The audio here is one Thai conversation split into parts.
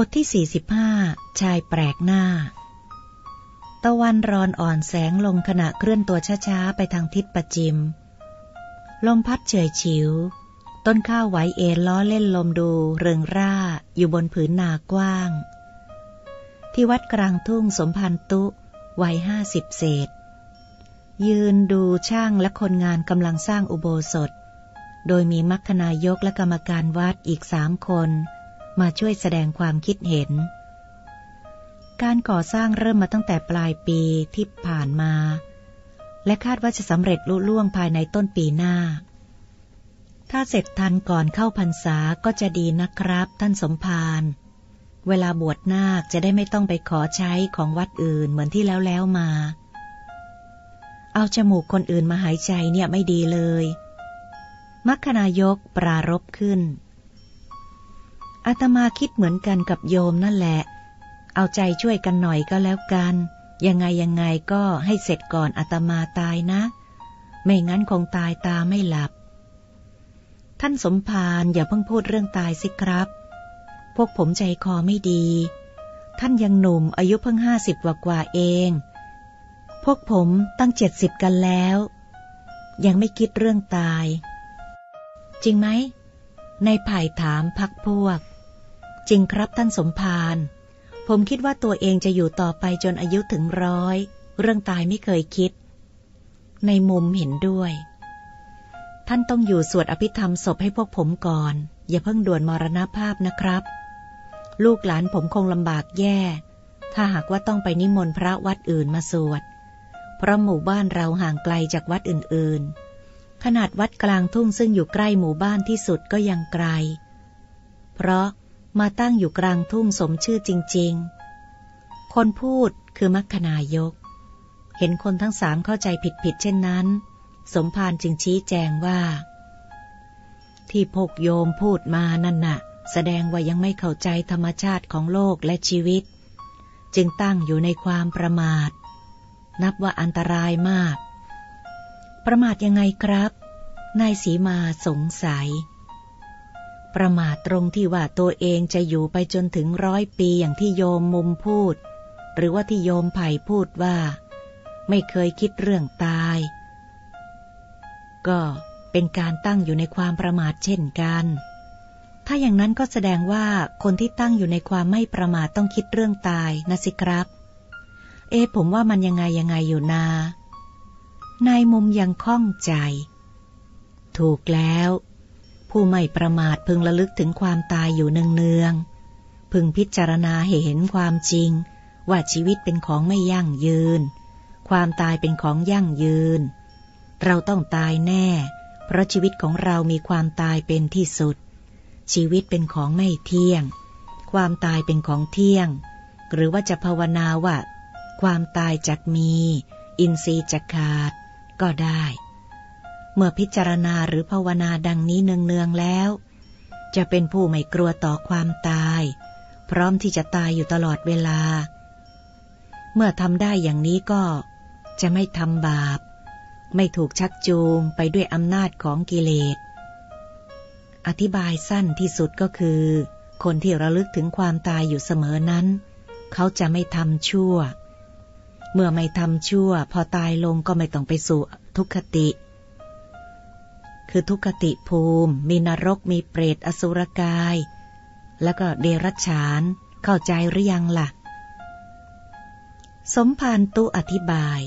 บทที่ 45 ชายแปลกหน้า ตะวันรอนอ่อนแสงลงขณะเคลื่อนตัวช้าๆ ไปทางทิศประจิม ลมพัดเฉยฉิว ต้นข้าวไหวเอ็นล้อเล่นลมดูเริงร่าอยู่บนผืนนากว้าง ที่วัดกลางทุ่งสมพันตุวัยห้าสิบเศษ ยืนดูช่างและคนงานกำลังสร้างอุโบสถ โดยมีมัคคณายกและกรรมการวัดอีกสามคน มาช่วยแสดงความคิดเห็น การก่อสร้างเริ่มมาตั้งแต่ปลายปีที่ผ่านมา และคาดว่าจะสำเร็จลุล่วงภายในต้นปีหน้า ถ้าเสร็จทันก่อนเข้าพรรษาก็จะดีนะครับ ท่านสมภารเวลาบวชนาคจะได้ไม่ต้องไปขอใช้ของวัดอื่นเหมือนที่แล้วแล้วมา เอาจมูกคนอื่นมาหายใจเนี่ยไม่ดีเลย มัคคณายกปรารบขึ้น อาตมาคิดเหมือนกันกับโยมนั่นแหละ เอาใจช่วยกันหน่อยก็แล้วกัน ยังไงยังไงก็ให้เสร็จก่อนอาตมาตายนะ ไม่งั้นคงตายตาไม่หลับ ท่านสมภารอย่าเพิ่งพูดเรื่องตายสิครับ พวกผมใจคอไม่ดี ท่านยังหนุ่มอายุเพิ่งห้าสิบกว่ากว่าเอง พวกผมตั้งเจ็ดสิบกันแล้ว ยังไม่คิดเรื่องตาย จริงไหมในไผ่ถามพักพวก จริงครับท่านสมภาร ผมคิดว่าตัวเองจะอยู่ต่อไปจนอายุถึงร้อย เรื่องตายไม่เคยคิด ในมุมเห็นด้วย ท่านต้องอยู่สวดอภิธรรมศพให้พวกผมก่อน อย่าเพิ่งด่วนมรณภาพนะครับ ลูกหลานผมคงลำบากแย่ ถ้าหากว่าต้องไปนิมนต์พระวัดอื่นมาสวด เพราะหมู่บ้านเราห่างไกลจากวัดอื่น ๆ ขนาดวัดกลางทุ่งซึ่งอยู่ใกล้หมู่บ้านที่สุดก็ยังไกล เพราะ มาตั้งอยู่กลางทุ่งสมชื่อจริง ๆ คนพูดคือมัคคนายก เห็นคนทั้งสามเข้าใจผิดๆเช่นนั้น สมภารจึงชี้แจงว่า ที่พกโยมพูดมานั่นน่ะ แสดงว่ายังไม่เข้าใจธรรมชาติของโลกและชีวิต จึงตั้งอยู่ในความประมาท นับว่าอันตรายมาก ประมาทยังไงครับ นายสีมาสงสัย ประมาทตรงที่ว่าตัวเองจะอยู่ไปจนถึงร้อยปีอย่างที่โยมมุมพูด หรือว่าที่โยมไผ่พูดว่า ไม่เคยคิดเรื่องตาย ก็เป็นการตั้งอยู่ในความประมาทเช่นกัน ถ้าอย่างนั้นก็แสดงว่าคนที่ตั้งอยู่ในความไม่ประมาทต้องคิดเรื่องตายนะสิครับ เอผมว่ามันยังไงยังไงอยู่นานายมุมยังคล่องใจ ถูกแล้ว ผู้ไม่ประมาทพึงระลึกถึงความตายอยู่เนืองๆ พึงพิจารณาเห็นความจริง ว่าชีวิตเป็นของไม่ยั่งยืน ความตายเป็นของยั่งยืน เราต้องตายแน่ เพราะชีวิตของเรามีความตายเป็นที่สุด ชีวิตเป็นของไม่เที่ยง ความตายเป็นของเที่ยง หรือว่าจะภาวนาว่า ความตายจักมี อินทรีย์จะขาด ก็ได้ เมื่อพิจารณาหรือภาวนาดังนี้เนืองๆแล้ว จะเป็นผู้ไม่กลัวต่อความตาย พร้อมที่จะตายอยู่ตลอดเวลา เมื่อทำได้อย่างนี้ก็จะไม่ทำบาป ไม่ถูกชักจูงไปด้วยอำนาจของกิเลส อธิบายสั้นที่สุดก็คือ คนที่ระลึกถึงความตายอยู่เสมอนั้น เขาจะไม่ทำชั่ว เมื่อไม่ทำชั่ว พอตายลงก็ไม่ต้องไปสู่ทุกขติ คือทุกขติภูมิ มีนรกมีเปรตอสุรกาย แล้วก็เดรัจฉาน เข้าใจหรือยังละ่ะ สมภารตุอธิบาย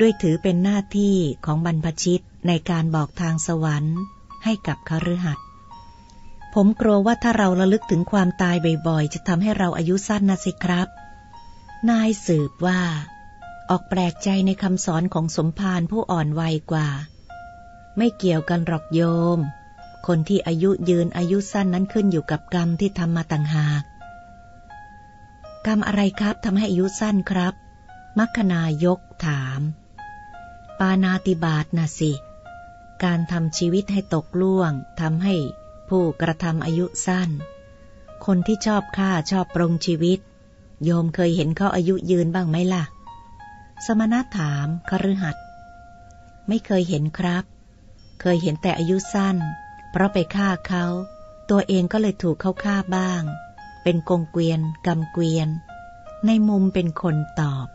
ด้วยถือเป็นหน้าที่ของบรรพชิตในการบอกทางสวรรค์ให้กับคฤหัสถ์ผมกลัวว่าถ้าเราระลึกถึงความตายบ่อยๆ จะทำให้เราอายุสั้นนะสิครับ นายสืบว่า ออกแปลกใจในคำสอนของสมภารผู้อ่อนวัยกว่า ไม่เกี่ยวกันหรอกโยม คนที่อายุยืนอายุสั้นนั้นขึ้นอยู่กับกรรมที่ทำมาต่างหาก กรรมอะไรครับทำให้อายุสั้นครับ มัคคณายกถาม ปานาติบาตนะสิ การทำชีวิตให้ตกล่วงทำให้ผู้กระทำอายุสั้น คนที่ชอบฆ่าชอบปรงชีวิต โยมเคยเห็นเขาอายุยืนบ้างไหมล่ะ สมณะถามคฤหัสไม่เคยเห็นครับ เคยเห็นแต่อายุสั้น เพราะไปฆ่าเขา ตัวเองก็เลยถูกเขาฆ่าบ้าง เป็นกงเกวียนกำเกวียน ในมุมเป็นคนตอบ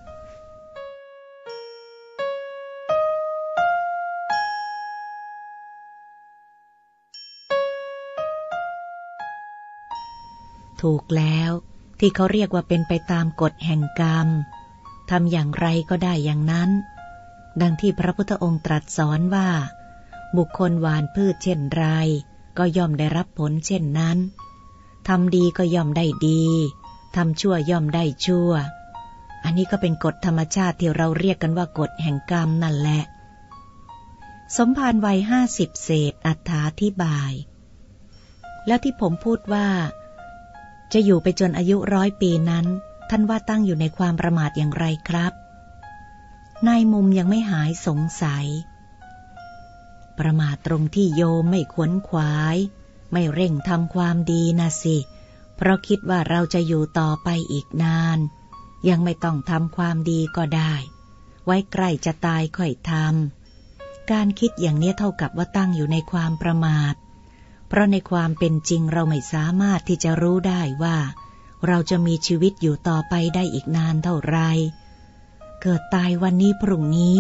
ถูกแล้วที่เขาเรียกว่าเป็นไปตามกฎแห่งกรรมทำอย่างไรก็ได้อย่างนั้น ดังที่พระพุทธองค์ตรัสสอนว่า บุคคลหวานพืชเช่นไร ก็ย่อมได้รับผลเช่นนั้นทำดีก็ย่อมได้ดีทำชั่วย่อมได้ชั่ว อันนี้ก็เป็นกฎธรรมชาติที่เราเรียกกันว่ากฎแห่งกรรมนั่นแหละ สมภารวัยห้าสิบเศษอัถาธิบาย แล้วที่ผมพูดว่า จะอยู่ไปจนอายุร้อยปีนั้น ท่านว่าตั้งอยู่ในความประมาทอย่างไรครับ นายมุมยังไม่หายสงสัย ประมาทตรงที่โยมไม่ขวนขวาย ไม่เร่งทำความดีนะสิ เพราะคิดว่าเราจะอยู่ต่อไปอีกนาน ยังไม่ต้องทำความดีก็ได้ ไว้ใกล้จะตายค่อยทำ การคิดอย่างนี้เท่ากับว่าตั้งอยู่ในความประมาท เพราะในความเป็นจริงเราไม่สามารถที่จะรู้ได้ว่า เราจะมีชีวิตอยู่ต่อไปได้อีกนานเท่าไร เกิดตายวันนี้พรุ่งนี้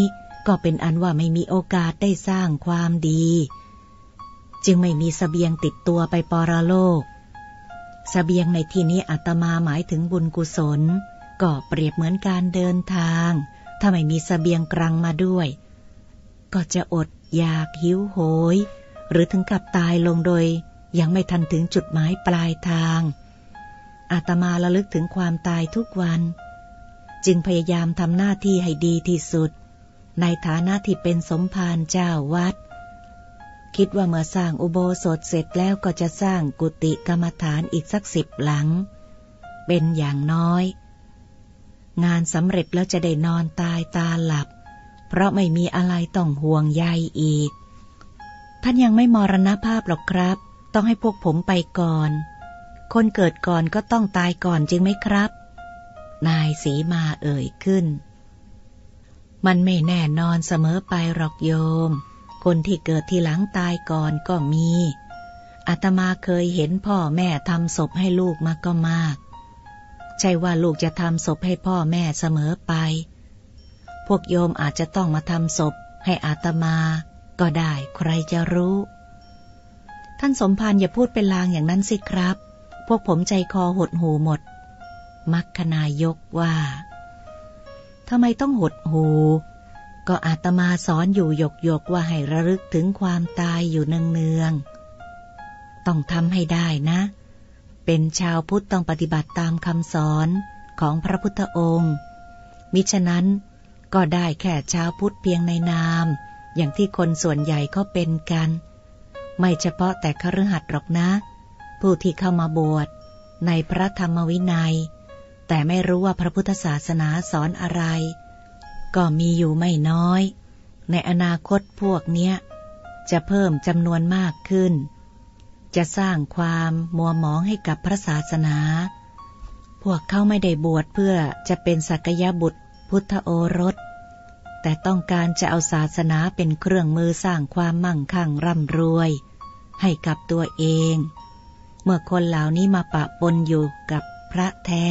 ก็เป็นอันว่าไม่มีโอกาสได้สร้างความดี จึงไม่มีสเสบียงติดตัวไปปรโลกสเสบียงในที่นี้อาตมาหมายถึงบุญกุศล ก็เปรียบเหมือนการเดินทาง ถ้าไม่มีสเสบียงกรังมาด้วย ก็จะอดอยากหิวโหย หรือถึงกับตายลงโดย ยังไม่ทันถึงจุดหมายปลายทาง อาตมาระลึกถึงความตายทุกวัน จึงพยายามทำหน้าที่ให้ดีที่สุด ในฐานะที่เป็นสมภารเจ้าวัด คิดว่าเมื่อสร้างอุโบสถเสร็จแล้วก็จะสร้างกุฏิกรรมฐานอีกสักสิบหลัง เป็นอย่างน้อย งานสำเร็จแล้วจะได้นอนตายตาหลับ เพราะไม่มีอะไรต้องห่วงใยอีก ท่านยังไม่มรณภาพหรอกครับ ต้องให้พวกผมไปก่อน คนเกิดก่อนก็ต้องตายก่อนจริงไหมครับ นายสีมาเอ่ยขึ้น มันไม่แน่นอนเสมอไปหรอกโยม คนที่เกิดทีหลังตายก่อนก็มีอาตมาเคยเห็นพ่อแม่ทำศพให้ลูกมาก็มาก ใช่ว่าลูกจะทำศพให้พ่อแม่เสมอไป พวกโยมอาจจะต้องมาทำศพให้อาตมา ก็ได้ใครจะรู้ ท่านสมภารอย่าพูดเป็นลางอย่างนั้นสิครับ พวกผมใจคอหดหูหมด มักคนายกว่า ทำไมต้องหดหูก็อาตมาสอนอยู่หยกหยกว่าให้ระลึกถึงความตายอยู่เนืองๆ ต้องทำให้ได้นะ เป็นชาวพุทธต้องปฏิบัติตามคำสอนของพระพุทธองค์ มิฉะนั้นก็ได้แค่ชาวพุทธเพียงในนาม อย่างที่คนส่วนใหญ่เขาเป็นกัน ไม่เฉพาะแต่คฤหัสถ์หรอกนะ ผู้ที่เข้ามาบวชในพระธรรมวินัย แต่ไม่รู้ว่าพระพุทธศาสนาสอนอะไร ก็มีอยู่ไม่น้อย ในอนาคตพวกเนี้ย จะเพิ่มจำนวนมากขึ้น จะสร้างความมัวหมองให้กับพระศาสนา พวกเขาไม่ได้บวชเพื่อจะเป็นสักยบุตรพุทธโอรส แต่ต้องการจะเอาศาสนาเป็นเครื่องมือสร้างความมั่งคั่งร่ำรวย ให้กับตัวเอง เมื่อคนเหล่านี้มาปะปนอยู่กับพระแท้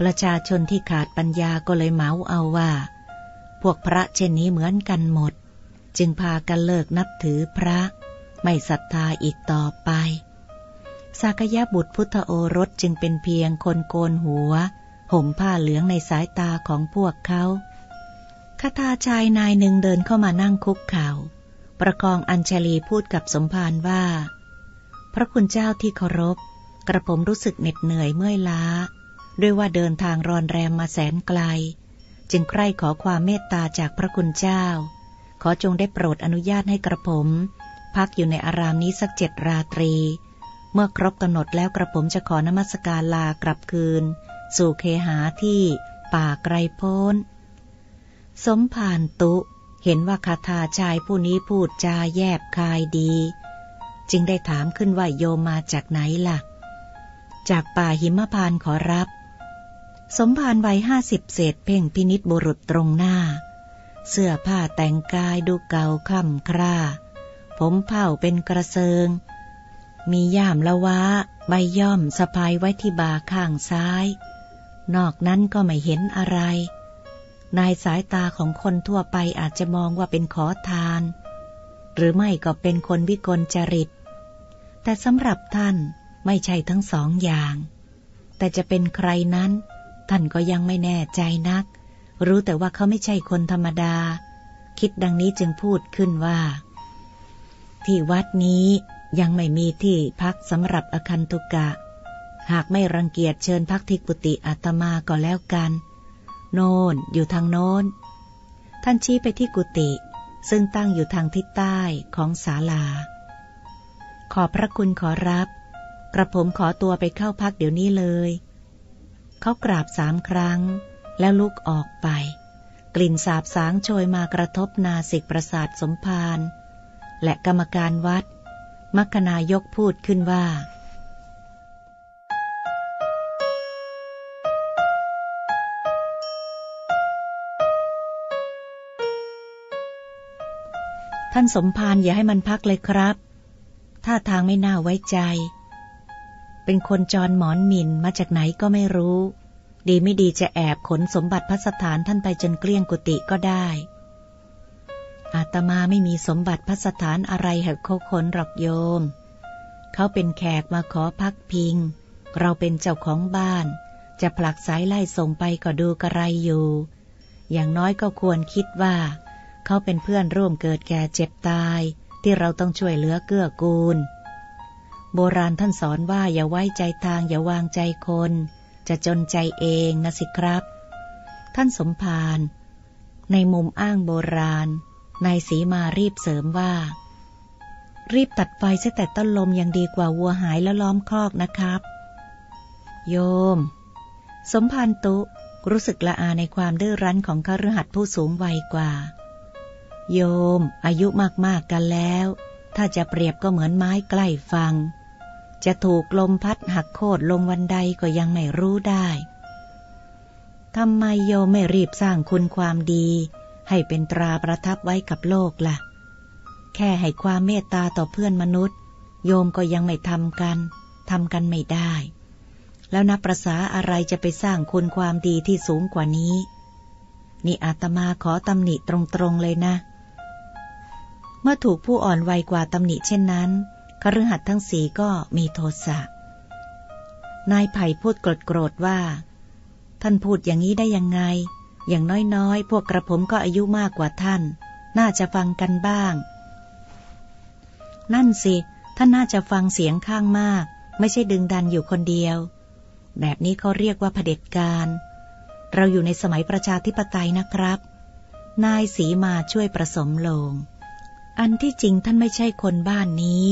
ประชาชนที่ขาดปัญญาก็เลยเมาเอาว่า พวกพระเช่นนี้เหมือนกันหมด จึงพากันเลิกนับถือพระ ไม่ศรัทธาอีกต่อไปสากยะบุตรพุทธโอรสจึงเป็นเพียงคนโกนหัว ห่มผ้าเหลืองในสายตาของพวกเขาคาถาชายนายหนึ่งเดินเข้ามานั่งคุกเขา่า ประกองอัญชลีพูดกับสมภารว่า พระคุณเจ้าที่เคารพ กระผมรู้สึกเหน็ดเหนื่อยเมื่อยล้า ด้วยว่าเดินทางรอนแรมมาแสนไกล จึงใคร่ขอความเมตตาจากพระคุณเจ้า ขอจงได้โปรดอนุญาตให้กระผม พักอยู่ในอารามนี้สักเจ็ดราตรี เมื่อครบกำหนดแล้วกระผมจะขอนมัสการลากลับคืน สู่เคหาที่ป่าไกรโพ้น สมภารตุเห็นว่าคาถาชายผู้นี้พูดจาแยบคายดี จึงได้ถามขึ้นว่าโยมมาจากไหนล่ะ จากป่าหิมพานขอรับ สมภารวัยห้าสิบเศษเพ่งพินิษบุรุษตรงหน้า เสื้อผ้าแต่งกายดูเก่าค่ำคร่า ผมเผ่าเป็นกระเซิง มีย่ามละวะใบย่อมสะพายไว้ที่บ่าข้างซ้าย นอกนั้นก็ไม่เห็นอะไร นายสายตาของคนทั่วไปอาจจะมองว่าเป็นขอทาน หรือไม่ก็เป็นคนวิกลจริต แต่สำหรับท่านไม่ใช่ทั้งสองอย่าง แต่จะเป็นใครนั้น ท่านก็ยังไม่แน่ใจนัก รู้แต่ว่าเขาไม่ใช่คนธรรมดา คิดดังนี้จึงพูดขึ้นว่า ที่วัดนี้ยังไม่มีที่พักสำหรับอคันตุกะ หากไม่รังเกียจเชิญพักที่กุฏิอาตมาก็แล้วกัน โน่นอยู่ทางโน้น ท่านชี้ไปที่กุฏิซึ่งตั้งอยู่ทางทิศใต้ของศาลา ขอพระคุณขอรับ กระผมขอตัวไปเข้าพักเดี๋ยวนี้เลย เขากราบสามครั้ง แล้วลุกออกไป กลิ่นสาบสางโชยมากระทบนาสิกประสาทสมภารและกรรมการวัด มัคณายกพูดขึ้นว่า ท่านสมภารอย่าให้มันพักเลยครับ ท่าทางไม่น่าไว้ใจ เป็นคนจรหมอนหมินมาจากไหนก็ไม่รู้ ดีไม่ดีจะแอบขนสมบัติพัสถานท่านไปจนเกลี้ยงกุฏิก็ได้ อาตมาไม่มีสมบัติพัสถานอะไรให้เขาขนหรอกโยม เขาเป็นแขกมาขอพักพิง เราเป็นเจ้าของบ้าน จะผลักสายไล่ส่งไปก็ดูกระไรอยู่ อย่างน้อยก็ควรคิดว่า เขาเป็นเพื่อนร่วมเกิดแก่เจ็บตาย ที่เราต้องช่วยเหลือเกื้อกูล โบราณท่านสอนว่าอย่าไว้ใจทางอย่าวางใจคน จะจนใจเองนะสิครับ ท่านสมภารในมุมอ้างโบราณนายสีมารีบเสริมว่า รีบตัดไฟเสียแต่ต้นลมยังดีกว่าวัวหายแล้วล้อมคอกนะครับ โยม สมภารตุรู้สึกละอาในความดื้อรั้นของคฤหัสถ์ผู้สูงวัยกว่า โยม อายุมากๆกันแล้ว ถ้าจะเปรียบก็เหมือนไม้ใกล้ฟัง จะถูกลมพัดหักโค่นลงวันใดก็ยังไม่รู้ได้ทำไมโยมไม่รีบสร้างคุณความดี ให้เป็นตราประทับไว้กับโลกละ่ะ แค่ให้ความเมตตาต่อเพื่อนมนุษย์ โยมก็ยังไม่ทำกันทำกันไม่ได้ แล้วนับประษาอะไรจะไปสร้างคุณความดีที่สูงกว่านี้ นี่อาตมาขอตำหนิตรงๆเลยนะ เมื่อถูกผู้อ่อนวัยกว่าตำหนิเช่นนั้น คฤหัสถ์ทั้งสีก็มีโทสะ นายไผ่พูดโกรธๆว่า ท่านพูดอย่างนี้ได้ยังไง อย่างน้อยๆ พวกกระผมก็อายุมากกว่าท่าน น่าจะฟังกันบ้าง นั่นสิ ท่านน่าจะฟังเสียงข้างมาก ไม่ใช่ดึงดันอยู่คนเดียว แบบนี้เขาเรียกว่าเผด็จการ เราอยู่ในสมัยประชาธิปไตยนะครับ นายสีมาช่วยประสมลง อันที่จริงท่านไม่ใช่คนบ้านนี้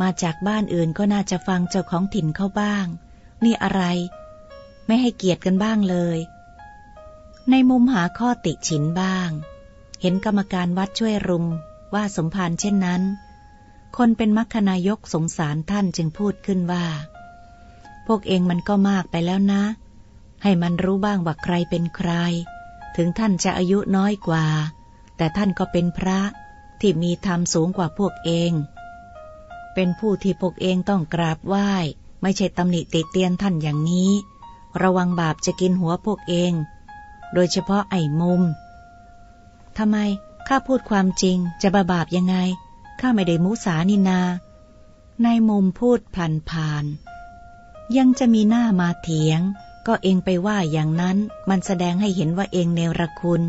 มาจากบ้านอื่นก็น่าจะฟังเจ้าของถิ่นเขาบ้าง นี่อะไร ไม่ให้เกียรติกันบ้างเลย ในมุมหาข้อติฉินบ้าง เห็นกรรมการวัดช่วยรุมว่าสมภารเช่นนั้น คนเป็นมัคคนายกสงสารท่านจึงพูดขึ้นว่า พวกเองมันก็มากไปแล้วนะ ให้มันรู้บ้างว่าใครเป็นใคร ถึงท่านจะอายุน้อยกว่า แต่ท่านก็เป็นพระที่มีธรรมสูงกว่าพวกเอง เป็นผู้ที่พวกเองต้องกราบไหว้ ไม่ใช่ตำหนิติเตียนท่านอย่างนี้ ระวังบาปจะกินหัวพวกเอง โดยเฉพาะไอ้มุมทำไมข้าพูดความจริงจะบาบาปยังไงข้าไม่ได้มุสานินาในมุมพูดผ่านผ่าน ยังจะมีหน้ามาเถียง ก็เองไปว่าอย่างนั้นมันแสดงให้เห็นว่าเองเนรคุณ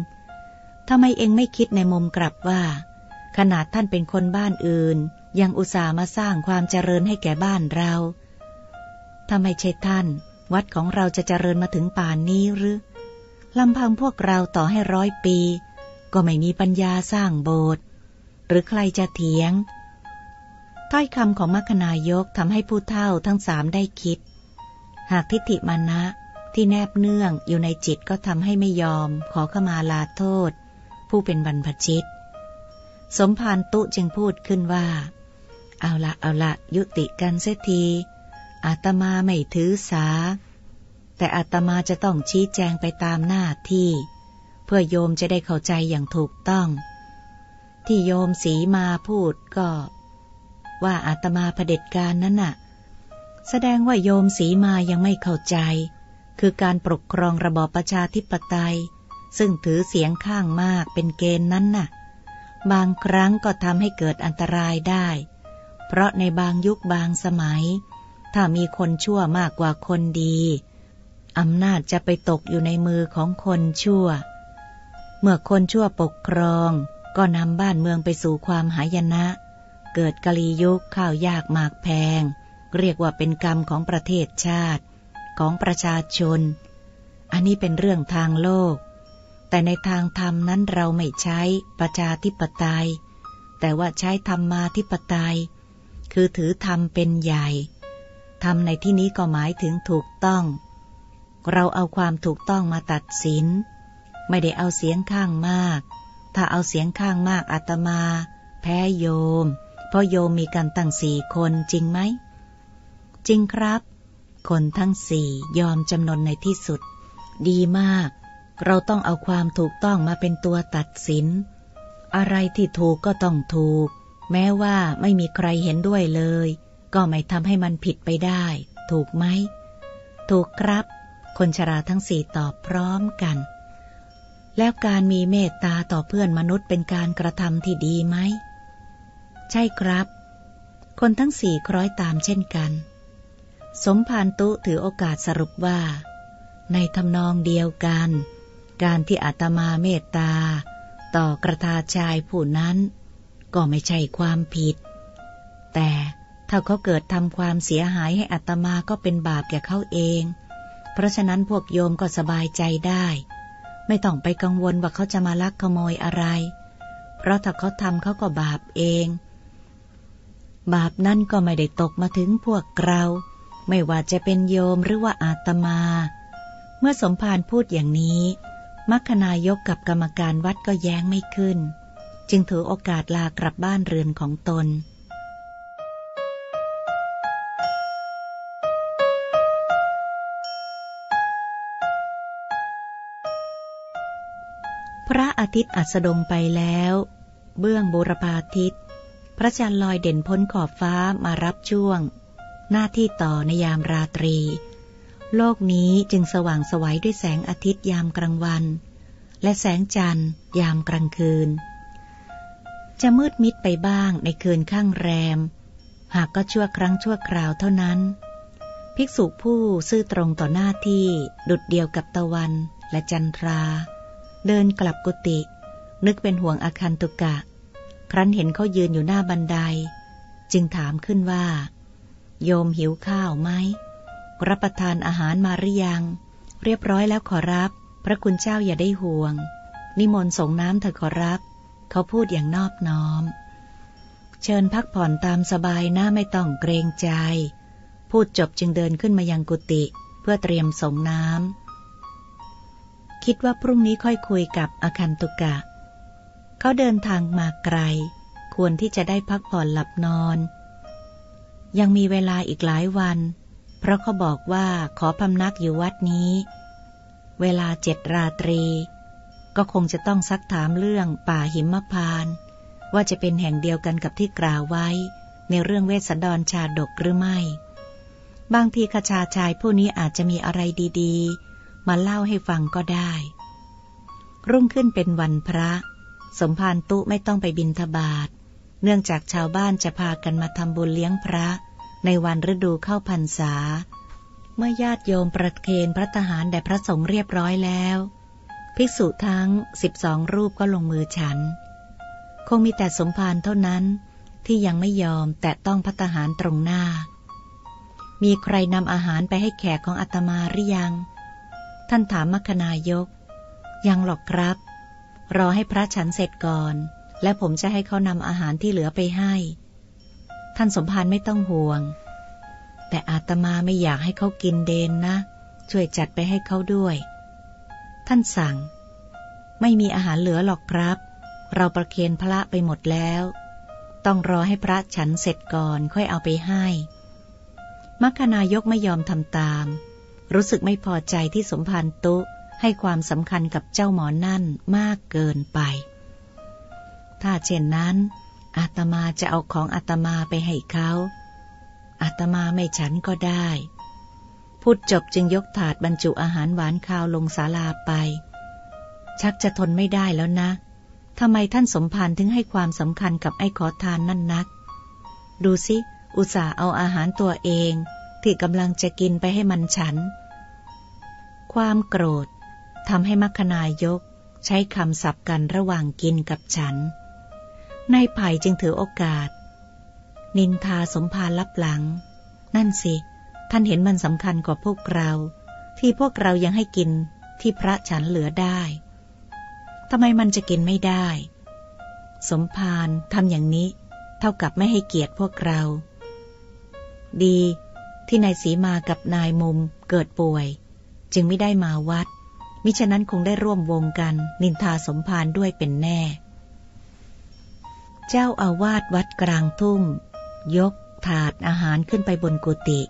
ทำไมเองไม่คิดในมุมกลับว่า ขนาดท่านเป็นคนบ้านอื่น ยังอุตส่าห์มาสร้างความเจริญให้แก่บ้านเราทำไมเช่ท่าน วัดของเราจะเจริญมาถึงป่านนี้หรือลำพังพวกเราต่อให้ร้อยปี ก็ไม่มีปัญญาสร้างโบสถ์หรือใครจะเถียง ถ้อยคำของมัคคายกทำให้ผู้เฒ่าทั้งสามได้คิด หากทิฏฐิมานะที่แนบเนื่องอยู่ในจิตก็ทำให้ไม่ยอม ขอขมาลาโทษ ผู้เป็นบรรพชิต สมภารตุจึงพูดขึ้นว่า เอาละเอาละยุติกันเสียทีอาตมาไม่ถือสา แต่อาตมาจะต้องชี้แจงไปตามหน้าที่ เพื่อโยมจะได้เข้าใจอย่างถูกต้อง ที่โยมสีมาพูดก็ ว่าอาตมาเผด็จการนั่นน่ะ แสดงว่าโยมสีมายังไม่เข้าใจ คือการปกครองระบอบประชาธิปไตย ซึ่งถือเสียงข้างมากเป็นเกณฑ์นั้นน่ะ บางครั้งก็ทำให้เกิดอันตรายได้ เพราะในบางยุคบางสมัย ถ้ามีคนชั่วมากกว่าคนดีอำนาจจะไปตกอยู่ในมือของคนชั่ว เมื่อคนชั่วปกครอง ก็นำบ้านเมืองไปสู่ความหายนะ เกิดกะลียุคข้าวยากหมากแพง เรียกว่าเป็นกรรมของประเทศชาติ ของประชาชน อันนี้เป็นเรื่องทางโลก แต่ในทางธรรมนั้นเราไม่ใช้ประชาธิปไตย แต่ว่าใช้ธรรมาธิปไตย คือถือธรรมเป็นใหญ่ ธรรมในที่นี้ก็หมายถึงถูกต้อง เราเอาความถูกต้องมาตัดสิน ไม่ได้เอาเสียงข้างมาก ถ้าเอาเสียงข้างมากอาตมา แพ้โยม เพราะโยมมีกันตั้งสี่คนจริงไหม จริงครับ คนทั้งสี่ยอมจำนนในที่สุด ดีมาก เราต้องเอาความถูกต้องมาเป็นตัวตัดสิน อะไรที่ถูกก็ต้องถูก แม้ว่าไม่มีใครเห็นด้วยเลย ก็ไม่ทำให้มันผิดไปได้ ถูกไหม ถูกครับ คนชราทั้งสี่ตอบพร้อมกัน แล้วการมีเมตตาต่อเพื่อนมนุษย์เป็นการกระทำที่ดีไหม ใช่ครับ คนทั้งสี่คล้อยตามเช่นกัน สมภารตุถือโอกาสสรุปว่า ในทำนองเดียวกัน การที่อาตมาเมตตา ต่อกระทาชายผู้นั้น ก็ไม่ใช่ความผิด แต่ถ้าเขาเกิดทำความเสียหายให้อัตมาก็เป็นบาปแก่เขาเอง เพราะฉะนั้นพวกโยมก็สบายใจได้ ไม่ต้องไปกังวลว่าเขาจะมาลักขโมยอะไร เพราะถ้าเขาทำเขาก็บาปเอง บาปนั่นก็ไม่ได้ตกมาถึงพวกเรา ไม่ว่าจะเป็นโยมหรือว่าอาตมา เมื่อสมภารพูดอย่างนี้มัคคณายกกับกรรมการวัดก็แย้งไม่ขึ้น จึงถือโอกาสลากลับบ้านเรือนของตน พระอาทิตย์อัสดงไปแล้ว เบื้องบุรพาทิตย์ พระจันทร์ลอยเด่นพ้นขอบฟ้ามารับช่วง หน้าที่ต่อในยามราตรี โลกนี้จึงสว่างสวัยด้วยแสงอาทิตย์ยามกลางวันและแสงจันทร์ยามกลางคืน จะมืดมิดไปบ้างในคืนข้างแรม หากก็ชั่วครั้งชั่วคราวเท่านั้น ภิกษุผู้ซื่อตรงต่อหน้าที่ดุดเดียวกับตะวันและจันทรา เดินกลับกุฏินึกเป็นห่วงอาคันตุกะ ครั้นเห็นเขายืนอยู่หน้าบันได จึงถามขึ้นว่า โยมหิวข้าวไหม รับประทานอาหารมาหรือยัง เรียบร้อยแล้วขอรับ พระคุณเจ้าอย่าได้ห่วง นิมนต์ส่งน้ำเถอะขอรับ เขาพูดอย่างนอบน้อม เชิญพักผ่อนตามสบายนะไม่ต้องเกรงใจ พูดจบจึงเดินขึ้นมายังกุฏิเพื่อเตรียมส่งน้ำ คิดว่าพรุ่งนี้ค่อยคุยกับอาคันตุกะ เขาเดินทางมาไกล ควรที่จะได้พักผ่อนหลับนอน ยังมีเวลาอีกหลายวัน เพราะเขาบอกว่าขอพำนักอยู่วัดนี้ เวลาเจ็ดราตรี ก็คงจะต้องซักถามเรื่องป่าหิมพาน ว่าจะเป็นแห่งเดียวกันกับที่กล่าวไว้ ในเรื่องเวสสันดรชาดกหรือไม่ บางทีขชาชายผู้นี้อาจจะมีอะไรดีๆ มาเล่าให้ฟังก็ได้ รุ่งขึ้นเป็นวันพระ สมภารตุไม่ต้องไปบินทบาท เนื่องจากชาวบ้านจะพากันมาทำบุญเลี้ยงพระ ในวันฤดูเข้าพรรษา เมื่อญาติโยมประเคนพระทหารแด่พระสงฆ์เรียบร้อยแล้ว ภิกษุทั้งสิบสองรูปก็ลงมือฉัน คงมีแต่สมภารเท่านั้นที่ยังไม่ยอมแต่ต้องพัฒหารตรงหน้า มีใครนำอาหารไปให้แขกของอาตมาหรือยัง ท่านถามมัคนายก ยังหรอกครับ รอให้พระฉันเสร็จก่อน และผมจะให้เขานำอาหารที่เหลือไปให้ ท่านสมภารไม่ต้องห่วง แต่อาตมาไม่อยากให้เขากินเดนนะ ช่วยจัดไปให้เขาด้วย ท่านสั่ง ไม่มีอาหารเหลือหรอกครับ เราประเคนพระไปหมดแล้ว ต้องรอให้พระฉันเสร็จก่อนค่อยเอาไปให้มัคคณายกไม่ยอมทำตาม รู้สึกไม่พอใจที่สมภารตุให้ความสำคัญกับเจ้าหมอนั่นมากเกินไป ถ้าเช่นนั้น อาตมาจะเอาของอาตมาไปให้เขา อาตมาไม่ฉันก็ได้ พูดจบจึงยกถาดบรรจุอาหารหวานข้าวลงศาลาไป ชักจะทนไม่ได้แล้วนะทำไมท่านสมภารถึงให้ความสำคัญกับไอ้ขอทานนั่นนัก ดูสิ อุตส่าห์เอาอาหารตัวเอง ที่กำลังจะกินไปให้มันฉัน ความโกรธทำให้มัคคณายก ใช้คำสับกันระหว่างกินกับฉัน นายไผ่จึงถือโอกาส นินทาสมภารลับหลัง นั่นสิ ท่านเห็นมันสำคัญกว่าพวกเรา ที่พวกเรายังให้กินที่พระฉันเหลือได้ทำไมมันจะกินไม่ได้ สมภารทำอย่างนี้ เท่ากับไม่ให้เกียรติพวกเรา ดีที่นายสีมากับนายมุมเกิดป่วย จึงไม่ได้มาวัด มิฉะนั้นคงได้ร่วมวงกัน นินทาสมภารด้วยเป็นแน่ เจ้าอาวาสวัดกลางทุ่ง ยกถาดอาหารขึ้นไปบนกุฏิ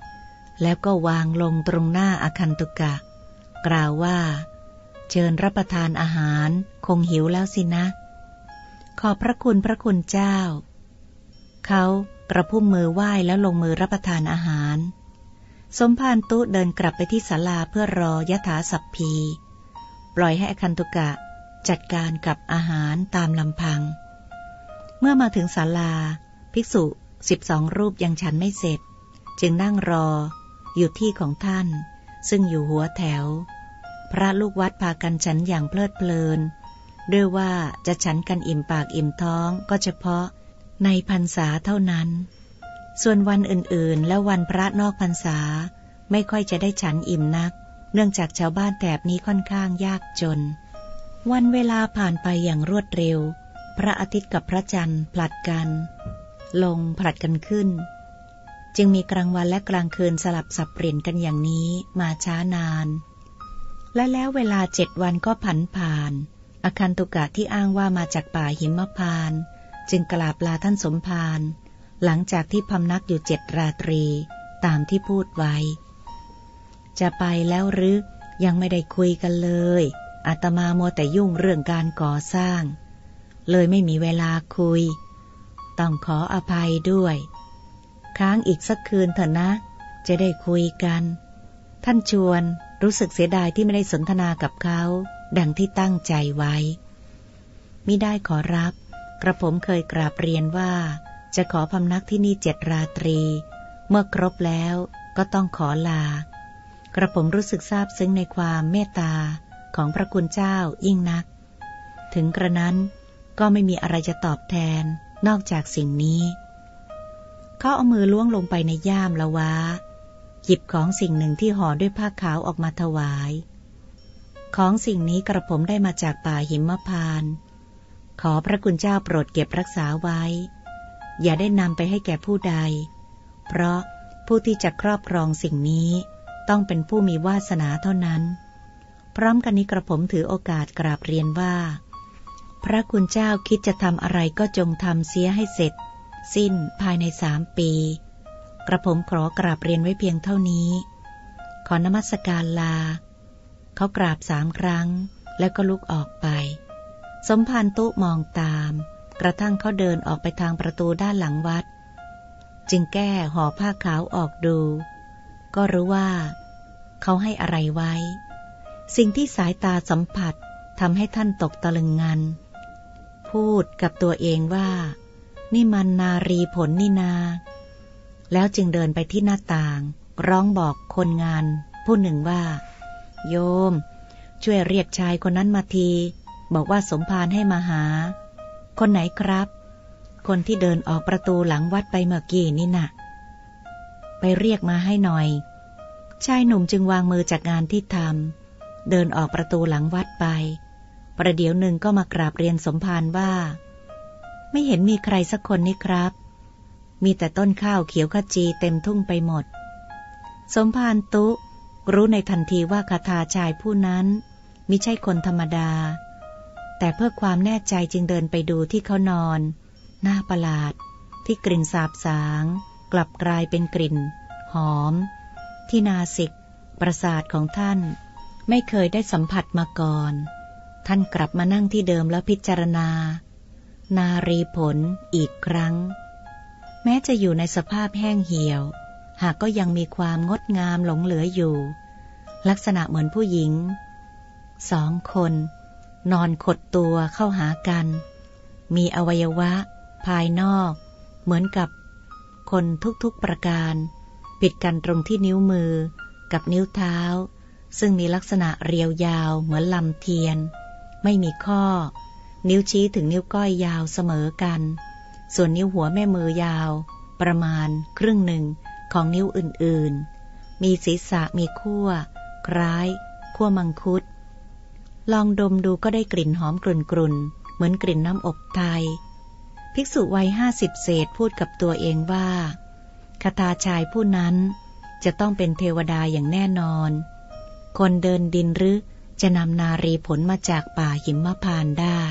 แล้วก็วางลงตรงหน้าอาคันตุกะ กล่าวว่า เชิญรับประทานอาหารคงหิวแล้วสินะ ขอบพระคุณพระคุณเจ้า เขากระพุ่มมือไหว้แล้วลงมือรับประทานอาหาร สมภารตุเดินกลับไปที่ศาลาเพื่อรอยถาสัพพี ปล่อยให้อคันตุกะจัดการกับอาหารตามลำพัง เมื่อมาถึงศาลา ภิกษุสิบสองรูปยังฉันไม่เสร็จ จึงนั่งรอ อยู่ที่ของท่าน ซึ่งอยู่หัวแถว พระลูกวัดพากันฉันอย่างเพลิดเพลิน ด้วยว่าจะฉันกันอิ่มปากอิ่มท้องก็เฉพาะในพรรษาเท่านั้น ส่วนวันอื่นๆ และวันพระนอกพรรษา ไม่ค่อยจะได้ฉันอิ่มนัก เนื่องจากชาวบ้านแถบนี้ค่อนข้างยากจน วันเวลาผ่านไปอย่างรวดเร็ว พระอาทิตย์กับพระจันทร์ผลัดกัน ลงผลัดกันขึ้น จึงมีกลางวันและกลางคืนสลับสับเปลี่ยนกันอย่างนี้มาช้านาน และแล้วเวลาเจ็ดวันก็ผันผ่าน อาคันตุกะที่อ้างว่ามาจากป่าหิมพาน จึงกราบลาท่านสมภารหลังจากที่พำนักอยู่เจ็ดราตรีตามที่พูดไว้ จะไปแล้วหรือยังไม่ได้คุยกันเลยอาตมาโมแต่ยุ่งเรื่องการก่อสร้าง เลยไม่มีเวลาคุย ต้องขออภัยด้วย ค้างอีกสักคืนเถอะนะ จะได้คุยกัน ท่านชวนรู้สึกเสียดายที่ไม่ได้สนทนากับเขา ดังที่ตั้งใจไว้ มิได้ขอรับ กระผมเคยกราบเรียนว่า จะขอพำนักที่นี่เจ็ดราตรี เมื่อครบแล้วก็ต้องขอลา กระผมรู้สึกซาบซึ้งในความเมตตาของพระคุณเจ้ายิ่งนัก ถึงกระนั้นก็ไม่มีอะไรจะตอบแทนนอกจากสิ่งนี้ เขาเอามือล้วงลงไปในย่ามละวะ หยิบของสิ่งหนึ่งที่ห่อด้วยผ้าขาวออกมาถวาย ของสิ่งนี้กระผมได้มาจากป่าหิมพาน ขอพระคุณเจ้าโปรดเก็บรักษาไว้ อย่าได้นำไปให้แก่ผู้ใด เพราะผู้ที่จะครอบครองสิ่งนี้ต้องเป็นผู้มีวาสนาเท่านั้น พร้อมกันนี้กระผมถือโอกาสกราบเรียนว่า พระคุณเจ้าคิดจะทำอะไรก็จงทำเสียให้เสร็จ สิ้นภายในสามปี กระผมขอกราบเรียนไว้เพียงเท่านี้ ขอนมัสการลา เขากราบสามครั้ง แล้วก็ลุกออกไป สมภารตุมองตาม กระทั่งเขาเดินออกไปทางประตูด้านหลังวัด จึงแก้ห่อผ้าขาวออกดู ก็รู้ว่า เขาให้อะไรไว้ สิ่งที่สายตาสัมผัสทำให้ท่านตกตะลึงงัน พูดกับตัวเองว่า นี่มันนารีผลนี่นา แล้วจึงเดินไปที่หน้าต่าง ร้องบอกคนงาน ผู้หนึ่งว่า โยม ช่วยเรียกชายคนนั้นมาที บอกว่าสมภารให้มาหา คนไหนครับ คนที่เดินออกประตูหลังวัดไปเมื่อกี้นี่นะ่ะ ไปเรียกมาให้หน่อย ชายหนุ่มจึงวางมือจากงานที่ทำเดินออกประตูหลังวัดไป ประเดี๋ยวหนึ่งก็มากราบเรียนสมภารว่า ไม่เห็นมีใครสักคนนี่ครับ มีแต่ต้นข้าวเขียวขจีเต็มทุ่งไปหมด สมภารตุ รู้ในทันทีว่าคาถาชายผู้นั้นมิใช่คนธรรมดา แต่เพื่อความแน่ใจจึงเดินไปดูที่เขานอน หน้าประหลาด ที่กลิ่นสาบสาง กลับกลายเป็นกลิ่น หอม ที่นาสิก ประสาทของท่าน ไม่เคยได้สัมผัสมาก่อน ท่านกลับมานั่งที่เดิมแล้วพิจารณา นารีผลอีกครั้ง แม้จะอยู่ในสภาพแห้งเหี่ยว หากก็ยังมีความงดงามหลงเหลืออยู่ ลักษณะเหมือนผู้หญิงสองคน นอนขดตัวเข้าหากัน มีอวัยวะ ภายนอก เหมือนกับคนทุกๆประการ ปิดกันตรงที่นิ้วมือกับนิ้วเท้า ซึ่งมีลักษณะเรียวยาวเหมือนลำเทียน ไม่มีข้อ นิ้วชี้ถึงนิ้วก้อยยาวเสมอกัน ส่วนนิ้วหัวแม่มือยาว ประมาณครึ่งหนึ่งของนิ้วอื่นๆ มีศีรษะมีขั้ว คล้าย ขั้วมังคุด ลองดมดูก็ได้กลิ่นหอมกลุ่นๆ เหมือนกลิ่นน้ำอบไทย ภิกษุวัยห้าสิบเศษพูดกับตัวเองว่าคาถาชายผู้นั้นจะต้องเป็นเทวดาอย่างแน่นอน คนเดินดินหรือจะนำนารีผลมาจากป่าหิมพานได้